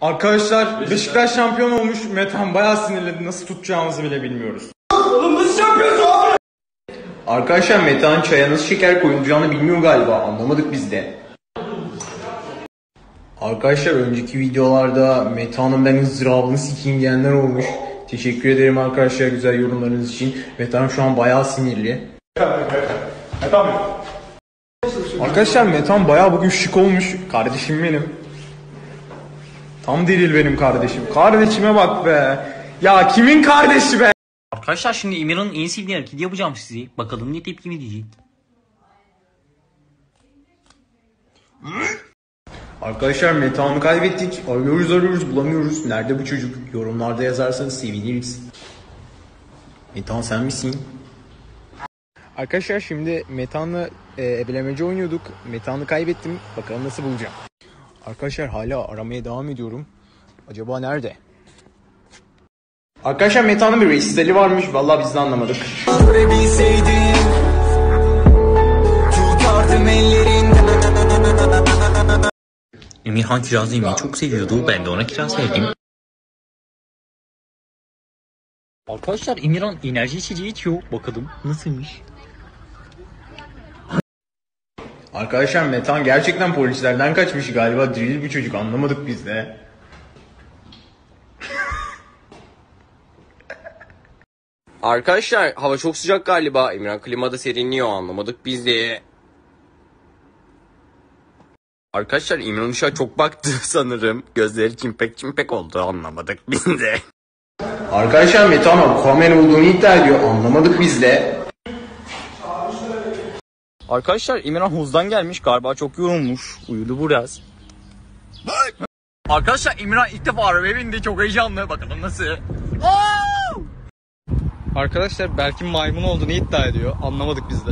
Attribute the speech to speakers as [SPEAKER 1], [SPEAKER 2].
[SPEAKER 1] Arkadaşlar Beşiktaş şampiyon olmuş. Metan bayağı sinirlendi. Nasıl tutacağımızı bile bilmiyoruz. Arkadaşlar Metan çaya nasıl şeker koyulacağını bilmiyor galiba. Anlamadık biz de. Arkadaşlar önceki videolarda Meta'nın ben ızdırabını sikeyim diyenler olmuş. Teşekkür ederim arkadaşlar güzel yorumlarınız için. Metan şu an bayağı sinirli. Arkadaşlar Metan bayağı bugün şık olmuş. Kardeşim benim. Tam diril benim kardeşim. Kardeşime bak be. Ya kimin kardeşi be?
[SPEAKER 2] Arkadaşlar şimdi Emirhan'ın en sevdiği hareketi yapacağım size. Bakalım ne tepki verecek.
[SPEAKER 1] Arkadaşlar Metan'ı kaybettik. Arıyoruz arıyoruz bulamıyoruz. Nerede bu çocuk? Yorumlarda yazarsanız seviniriz. Metan sen misin? Arkadaşlar şimdi Metan'la e, ebelemeci oynuyorduk. Metan'ı kaybettim. Bakalım nasıl bulacağım. Arkadaşlar hala aramaya devam ediyorum. Acaba nerede? Arkadaşlar Metan'ın bir resitali varmış. Vallahi biz de anlamadık.
[SPEAKER 3] Görebilseydim Tutardım ellerinden
[SPEAKER 2] Emirhan kiraz yemeği çok seviyordu. Ben de ona kiraz verdim. Arkadaşlar Emirhan enerji içeceği içiyor. Bakalım nasılmış?
[SPEAKER 1] Arkadaşlar Metan gerçekten polislerden kaçmış galiba. Drill bir çocuk anlamadık biz de.
[SPEAKER 4] Arkadaşlar hava çok sıcak galiba. İmran klimada serinliyor anlamadık biz de. Arkadaşlar İmran Uşak'a çok baktı sanırım. Gözleri çimpek çimpek oldu anlamadık biz de.
[SPEAKER 1] Arkadaşlar Metan Aquaman olduğunu iddia ediyor. Anlamadık biz de.
[SPEAKER 4] Arkadaşlar İmran huzdan gelmiş galiba çok yorulmuş. Uyudu biraz. Arkadaşlar İmran ilk defa arabaya bindi çok heyecanlı. Bakalım nasıl?
[SPEAKER 5] Arkadaşlar Berk'in maymun olduğunu iddia ediyor. Anlamadık biz de.